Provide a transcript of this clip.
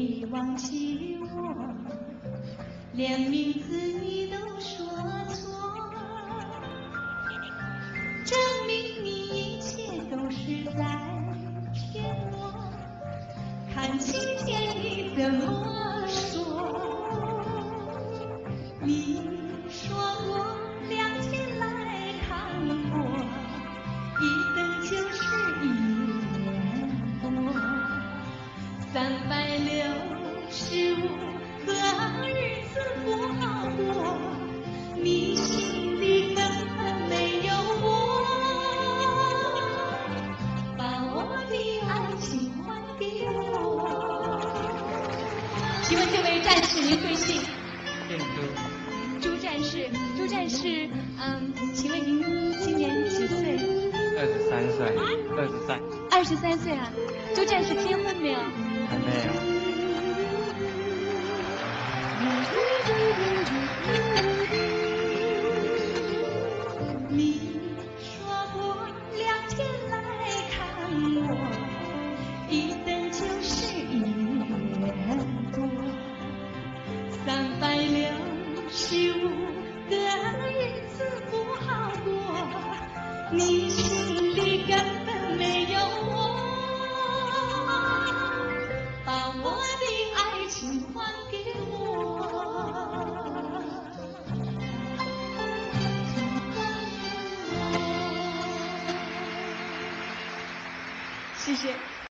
你忘记我，连名字你都说错，证明你一切都是在骗我。看今天你怎么三百六十五个日子不好过，你心里根本没有我，把我的爱情还给我。请问这位战士您贵姓？姓朱，朱战士，朱战士，嗯，请问您今年几岁？二十三岁，二十三，二十三岁啊。朱战士结婚没有？哎呀！你说过两天来看我，一等就是一年多，三百六十五个日子不好过，你心里根本没。谢谢